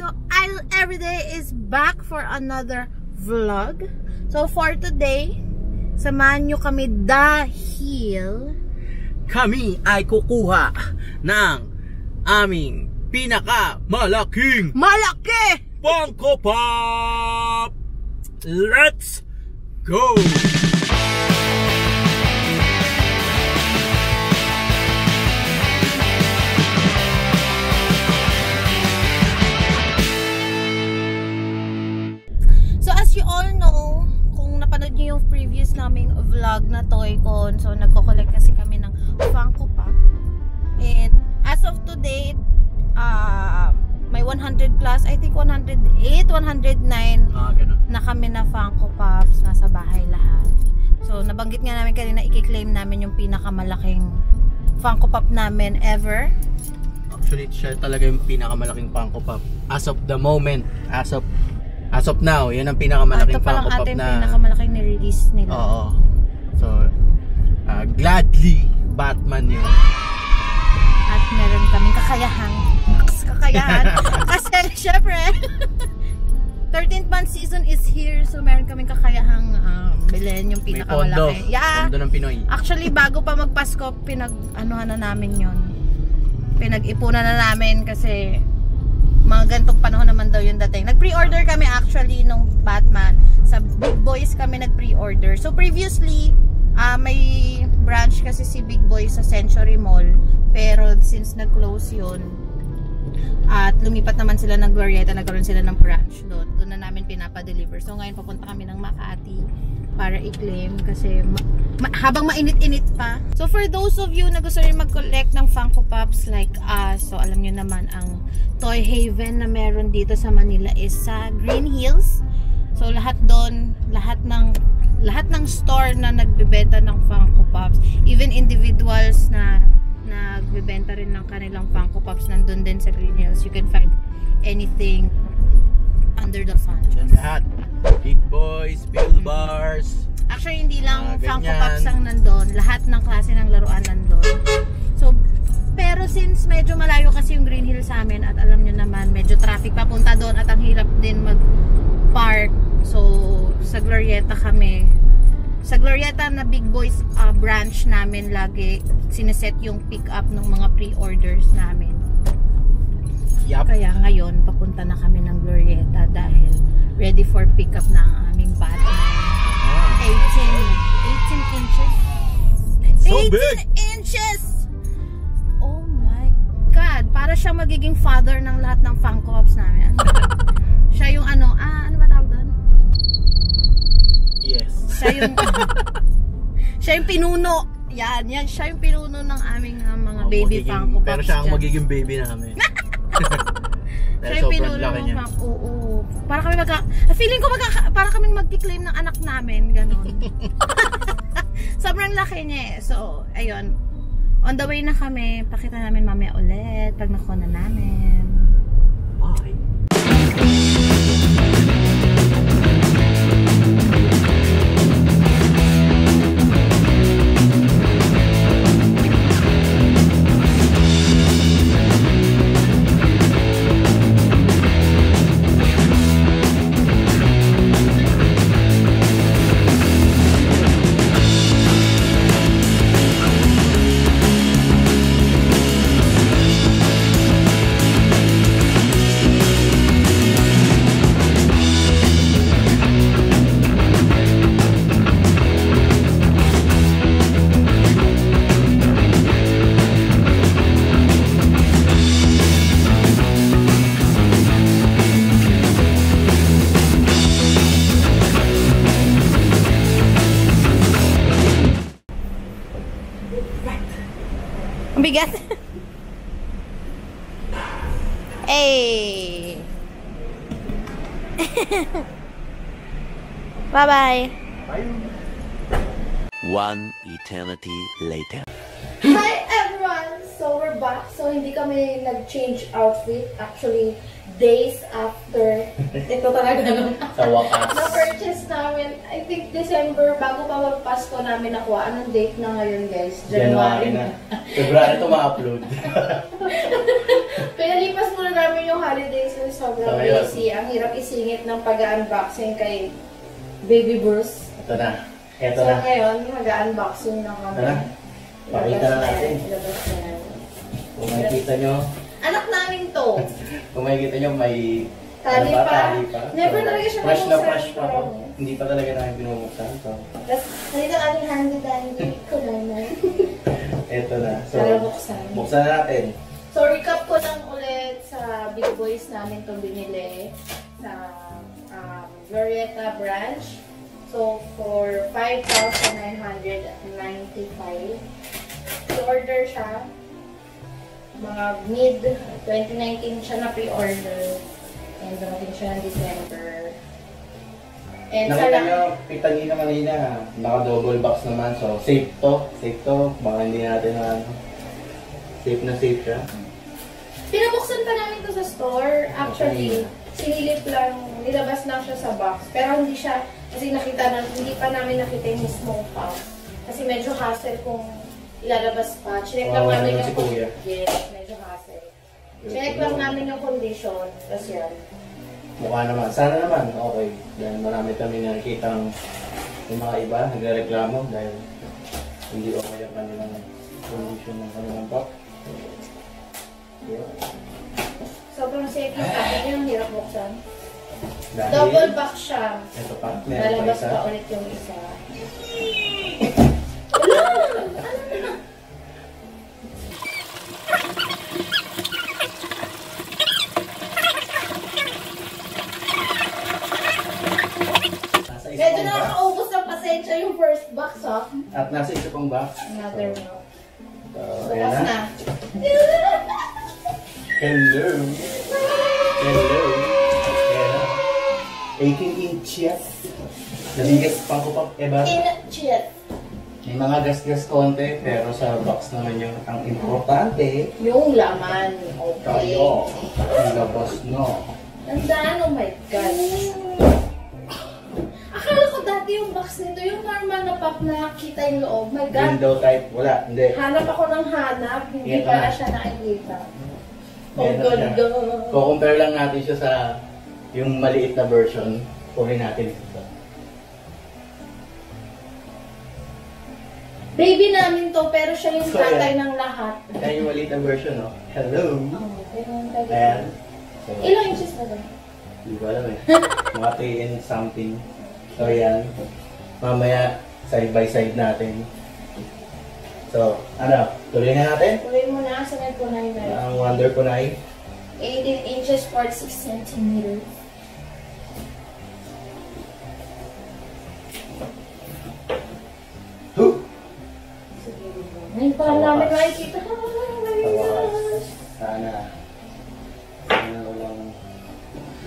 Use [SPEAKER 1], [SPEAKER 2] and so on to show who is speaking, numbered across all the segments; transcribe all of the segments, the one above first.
[SPEAKER 1] So, Idol Everyday is back for another vlog. So, for today, samahan nyo kami dahil
[SPEAKER 2] Kami ay kukuha ng aming pinakamalaking
[SPEAKER 1] malaki!
[SPEAKER 2] Funko Pop! Let's go!
[SPEAKER 1] 100 plus, I think 108, 109
[SPEAKER 2] Ah, ganun.
[SPEAKER 1] na kami na Funko Pops nasa bahay lahat. So nabanggit nga namin kanina i-claim namin yung pinakamalaking Funko Pop namin ever.
[SPEAKER 2] Actually, siya talaga yung pinakamalaking Funko Pop. As of the moment, as of as of now, yun ang pinakamalaking
[SPEAKER 1] ito pa lang
[SPEAKER 2] Funko Pop
[SPEAKER 1] ating
[SPEAKER 2] na
[SPEAKER 1] pinakamalaking ni-release nila.
[SPEAKER 2] Oo. So, ah, gladly Batman yun.
[SPEAKER 1] At meron kaming kakayahan. Kakayahan. Kasi syempre, 13th month season is here. So meron kaming kakayahang um, bilhin yung
[SPEAKER 2] May pondo.
[SPEAKER 1] pinakamalaki. Yeah.
[SPEAKER 2] Pondo ng Pinoy.
[SPEAKER 1] Actually, bago pa magpasko, pinag-anuhan na namin yon Pinag-ipunan na namin kasi mga gantong panahon naman daw yung dating. Nag-pre-order kami actually nung Batman. Sa Big Boys kami nag-pre-order. So previously, ah, may branch kasi si Big Boy sa Century Mall. Pero since nag-close yun, at lumipat naman sila ng Glorieta, nagkaroon sila ng branch doon. Doon na namin pinapa-deliver. So ngayon papunta kami ng Makati para i-claim kasi ma- ma- habang mainit-init pa. So for those of you na gusto rin mag-collect ng Funko Pops like us, so alam nyo naman ang Toy Haven na meron dito sa Manila is sa Green Hills. So lahat doon, lahat ng lahat ng store na nagbebenta ng Funko Pops, even individuals na nagbebenta rin ng kanilang Funko Pops nandun din sa Green Hills. You can find anything under the sun.
[SPEAKER 2] Diyan lahat. Big boys, build bars.
[SPEAKER 1] Actually, hindi lang
[SPEAKER 2] Mga
[SPEAKER 1] Funko. Pops ang nandun. Lahat ng klase ng laruan nandun. So, pero since medyo malayo kasi yung Green Hill sa amin at alam nyo naman, medyo traffic papunta doon at ang hirap din mag-park. So, sa Glorieta kami. Sa Glorieta na Big Boys uh, branch namin lagi sineset yung pick up ng mga pre-orders namin.
[SPEAKER 2] Yup.
[SPEAKER 1] Kaya ngayon, papunta na kami ng Glorieta dahil ready for pick up na ang aming Batman.
[SPEAKER 2] Ah.
[SPEAKER 1] 18, 18 inches.
[SPEAKER 2] So
[SPEAKER 1] 18
[SPEAKER 2] big!
[SPEAKER 1] inches! Oh my God! Para siya magiging father ng lahat ng Funko Pops namin. siya yung ano, ah, ano ba tawag. Siya yung, siya yung pinuno. Yan, yan. Siya yung pinuno ng aming uh, mga
[SPEAKER 2] Oh,
[SPEAKER 1] baby
[SPEAKER 2] magiging-
[SPEAKER 1] Funko Pops.
[SPEAKER 2] Pero siya ang
[SPEAKER 1] dyan.
[SPEAKER 2] magiging baby namin.
[SPEAKER 1] Siya yung pinuno ng
[SPEAKER 2] niya.
[SPEAKER 1] Funko. Oo. Para kami magka... Feeling ko magka... Para kaming magki-claim ng anak namin. Ganon. Sobrang laki niya eh. So, ayun. On the way na kami. Pakita namin mamaya ulit pag nakuha na namin.
[SPEAKER 2] Bye.
[SPEAKER 1] Ang bigat. hey! Bye-bye!
[SPEAKER 3] One eternity later.
[SPEAKER 1] Hi everyone! So we're back. So hindi kami nag-change outfit. Actually, days after. Ito talaga nung
[SPEAKER 2] Sa wakas.
[SPEAKER 1] na-purchase namin. I think December, bago pa magpasko namin nakuha. Anong date na ngayon guys?
[SPEAKER 2] January na. February ito ma-upload.
[SPEAKER 1] Pinalipas muna namin yung holidays ko sobrang
[SPEAKER 2] So,
[SPEAKER 1] busy. Ang hirap isingit ng pag-unboxing kay Baby Bruce.
[SPEAKER 2] Ito na. Ito
[SPEAKER 1] So
[SPEAKER 2] na.
[SPEAKER 1] ngayon, mag-unboxing na kami.
[SPEAKER 2] Tara. Pakita na natin.
[SPEAKER 1] ilabas na yan.
[SPEAKER 2] Kung makikita nyo,
[SPEAKER 1] Anak namin to.
[SPEAKER 2] kung makikita nyo, may
[SPEAKER 1] Tali
[SPEAKER 2] ano ba,
[SPEAKER 1] pa.
[SPEAKER 2] tali pa.
[SPEAKER 1] Never
[SPEAKER 2] So,
[SPEAKER 1] talaga siya
[SPEAKER 2] Fresh na fresh pa ako. Hindi pa talaga namin binubuksan. So,
[SPEAKER 1] Tapos, nandito ang aming handy dandy kulay
[SPEAKER 2] ito na. So,
[SPEAKER 1] Para buksan.
[SPEAKER 2] buksan na natin.
[SPEAKER 1] So, recap ko lang ulit sa Big Boys namin itong binili sa um, Glorieta branch. So, for 5,995. So, order siya. Mga mid 2019 siya na pre-order. And dumating siya ng December. And sa lang,
[SPEAKER 2] nyo, kita nyo kanina, naka-double box naman. So, safe to. Safe to. Baka hindi natin na ano. Safe na safe siya.
[SPEAKER 1] Pinabuksan pa namin to sa store. Actually, sinilip lang, nilabas lang siya sa box. Pero hindi siya, kasi nakita na, hindi pa namin nakita yung mismong pack. Kasi medyo hassle kung ilalabas pa. Chinek lang namin
[SPEAKER 2] ano
[SPEAKER 1] yung
[SPEAKER 2] si Kuya.
[SPEAKER 1] Yes, medyo hassle. Chinek lang namin yung condition. Tapos yan.
[SPEAKER 2] Mukha naman. Sana naman. Okay. Dahil marami kami nakikita yung mga iba nagreklamo dahil hindi okay ang kanilang condition ng kanilang pop. Yeah.
[SPEAKER 1] Sobrang safe yung package yung hirap buksan.
[SPEAKER 2] Dahil,
[SPEAKER 1] Double box siya.
[SPEAKER 2] Ito pa. Meron pa
[SPEAKER 1] Lalabas
[SPEAKER 2] isa.
[SPEAKER 1] pa ulit yung isa.
[SPEAKER 2] Nasa isa
[SPEAKER 1] Medyo
[SPEAKER 2] pang box.
[SPEAKER 1] nakakaubos ng pasensya yung first box, ha?
[SPEAKER 2] At nasa isa pang box.
[SPEAKER 1] Another
[SPEAKER 2] So,
[SPEAKER 1] milk.
[SPEAKER 2] so, ayan na. Hello. Hello. Ayan na. 18 inches. Naligas pang kupap. Eba.
[SPEAKER 1] In chit.
[SPEAKER 2] May mga gas-gas konti, pero sa box naman yung ang importante,
[SPEAKER 1] Yung laman. Okay.
[SPEAKER 2] kayo. Ang labas no.
[SPEAKER 1] Tandaan, oh my God. Yung box nito, yung normal na pack na kita yung loob. My God.
[SPEAKER 2] Window type, wala. Hindi.
[SPEAKER 1] Hanap ako ng hanap, hindi
[SPEAKER 2] Ito
[SPEAKER 1] pala
[SPEAKER 2] na.
[SPEAKER 1] siya nakikita. Oh,
[SPEAKER 2] na
[SPEAKER 1] ganda.
[SPEAKER 2] Kukompare lang natin siya sa yung maliit na version. Kuhin natin ito.
[SPEAKER 1] Baby namin to, pero siya yung
[SPEAKER 2] So,
[SPEAKER 1] tatay
[SPEAKER 2] ayan.
[SPEAKER 1] ng lahat.
[SPEAKER 2] Ayan yung maliit na version, no? Hello.
[SPEAKER 1] Oh, ganun talaga.
[SPEAKER 2] Ayan. So,
[SPEAKER 1] Ilang inches ba ba?
[SPEAKER 2] Hindi ko alam eh. Mga 3 and something. So, yan. Mamaya, side by side natin. So, ano? Tuloy na natin?
[SPEAKER 1] Tuloy mo na, sunod ko na.
[SPEAKER 2] Ang wonder ko na ay
[SPEAKER 1] 18 inches, 46 centimeters.
[SPEAKER 2] Huh!
[SPEAKER 1] Sige, Ngayon pa lang
[SPEAKER 2] Sa
[SPEAKER 1] namin makikita.
[SPEAKER 2] Sana. Sana walang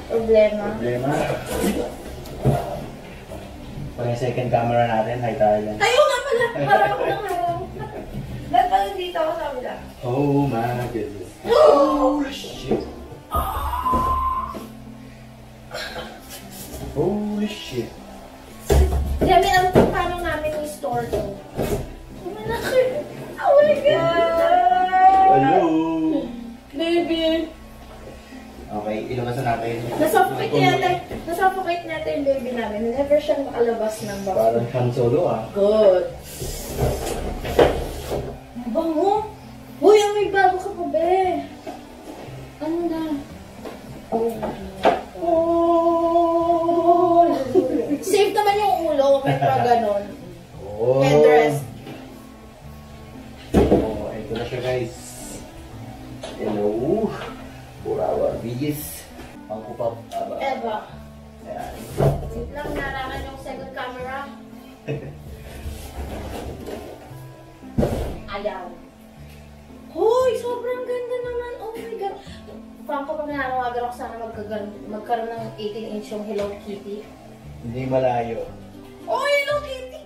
[SPEAKER 1] Problema.
[SPEAKER 2] problema. Yung second camera natin, high yan.
[SPEAKER 1] Ayaw nga pala. Harap ng harap. Pala dito ako sa kabila?
[SPEAKER 2] Oh my goodness. Holy shit. Solo ah.
[SPEAKER 1] Good. Ang Bango. Uy, may bago ka pa, be. Ano na? Oh. Oh. Safe naman yung ulo. May pa ganon.
[SPEAKER 2] Oh.
[SPEAKER 1] Headrest.
[SPEAKER 2] Oh, ito na siya guys. Hello. For our biggest pangkupap.
[SPEAKER 1] Eva.
[SPEAKER 2] Ayan.
[SPEAKER 1] Wait lang, narangan yung. Ayaw. Hoy, sobrang ganda naman. Oh my God. Pang ko pa nananawagan ako sana magkagan, magkaroon ng 18 inch yung Hello Kitty.
[SPEAKER 2] Hindi malayo.
[SPEAKER 1] Oh, Hello Kitty!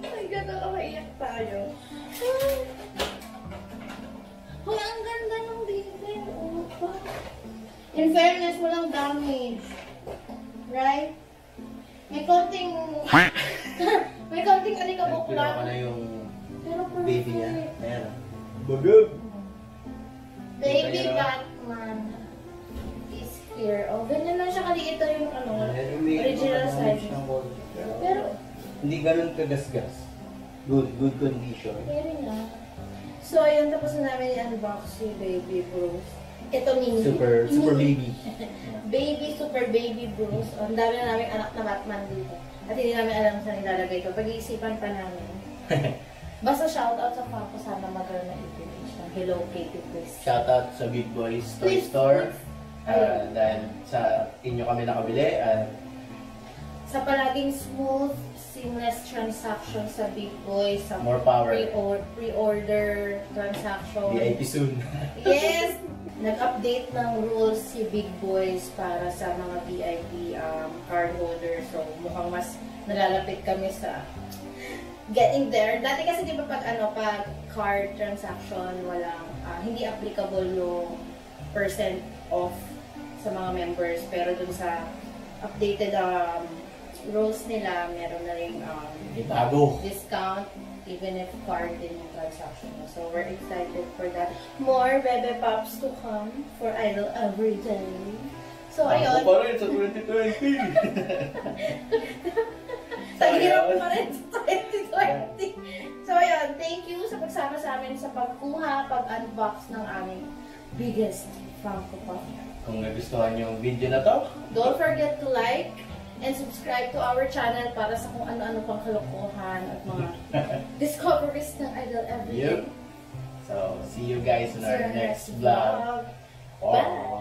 [SPEAKER 1] Oh my God, nakakaiyak tayo. Ay. Hoy, ang ganda ng design. Oh. In fairness, walang damage. Right? May konting... may konting alikabok
[SPEAKER 2] Pila ko na
[SPEAKER 1] lang.
[SPEAKER 2] yung
[SPEAKER 1] Pero
[SPEAKER 2] baby niya. Ayan. Bagag.
[SPEAKER 1] Baby
[SPEAKER 2] Kita niyo na?
[SPEAKER 1] Batman. year. Oh, ganyan lang siya kaliit ito yung ano, original size.
[SPEAKER 2] Pero,
[SPEAKER 1] Pero,
[SPEAKER 2] hindi ganun kagasgas. Good, good condition.
[SPEAKER 1] Meron na. So, ayun, tapos na namin i-unbox si Baby Bruce. Ito mini.
[SPEAKER 2] Super, super baby.
[SPEAKER 1] Baby, super baby Bruce. Ang dami na namin anak na Batman dito. At hindi namin alam saan nilalagay ko. Pag-iisipan pa namin. Basta shoutout sa Papa, sana mag-girl na siya. Hello, Katie Chris.
[SPEAKER 2] Shoutout sa Big Boys Toy
[SPEAKER 1] Please,
[SPEAKER 2] Store.
[SPEAKER 1] please.
[SPEAKER 2] Uh, dahil sa inyo kami nakabili. Uh,
[SPEAKER 1] Sa palaging smooth, seamless transaction sa Big Boy, sa
[SPEAKER 2] More power.
[SPEAKER 1] pre-or- pre-order transaction.
[SPEAKER 2] VIP soon.
[SPEAKER 1] Yes! Nag-update ng rules si Big Boys para sa mga VIP um, card holders. So, mukhang mas nalalapit kami sa getting there. Dati kasi di ba pag ano, pag card transaction, walang, ah, hindi applicable yung percent off sa mga members. Pero dun sa updated um, rules nila, meron na rin um,
[SPEAKER 2] Itago.
[SPEAKER 1] discount even if card din yung transaction. So, we're excited for that. More Bebe Pops to come for Idol every day. So, ayun.
[SPEAKER 2] Ako pa rin sa 2020.
[SPEAKER 1] Taghirap pa rin sa 2020. So, ayun. Thank you sa pagsama sa amin sa pagkuha, pag-unbox ng aming biggest Funko Pop.
[SPEAKER 2] Kung nagustuhan niyo yung video na to,
[SPEAKER 1] Don't forget to like and subscribe to our channel para sa kung ano-ano pang kalokohan at mga discoveries ng Idol every day.
[SPEAKER 2] Yep. So, see you guys in our next vlog.
[SPEAKER 1] Bye.